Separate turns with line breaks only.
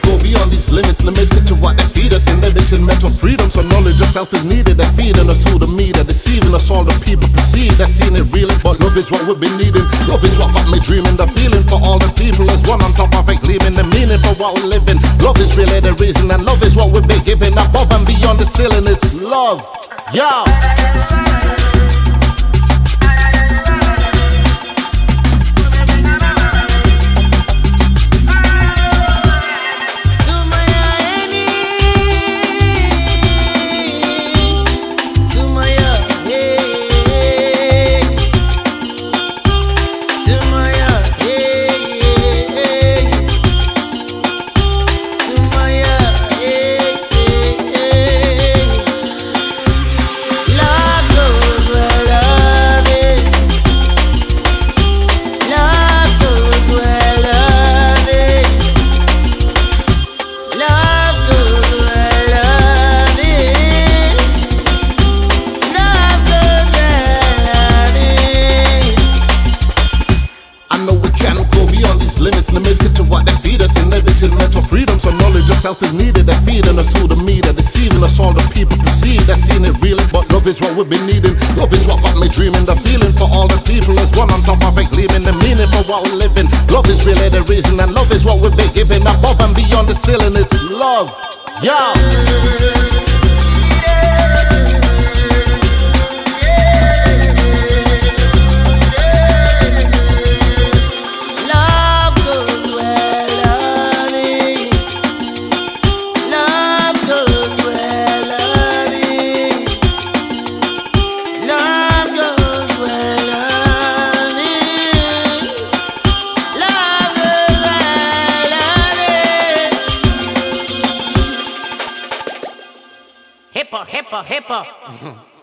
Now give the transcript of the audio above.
go beyond these limits, limited to what they feed us. Inhibiting mental freedom, so knowledge of self is needed. They're feeding us through the media, deceiving us all the people perceive. They're seeing it really, but love is what we've been needing. Love is what got me dreaming. The feeling for all the people is one on top of it, leaving the meaning for what we're living. Love is really the reason, and love is what we've been giving. Above and beyond the ceiling, it's love. Yeah. Mental freedom. So knowledge of self is needed, and feeding us through the media, deceiving us all the people perceive that seen it really. But love is what we've been needing. Love is what got me dreaming. The feeling for all the people is one on top of it, leaving the meaning for what we're living. Love is really the reason, and love is what we've been giving above and beyond the ceiling. It's love. Yeah.
Hippo, hippo.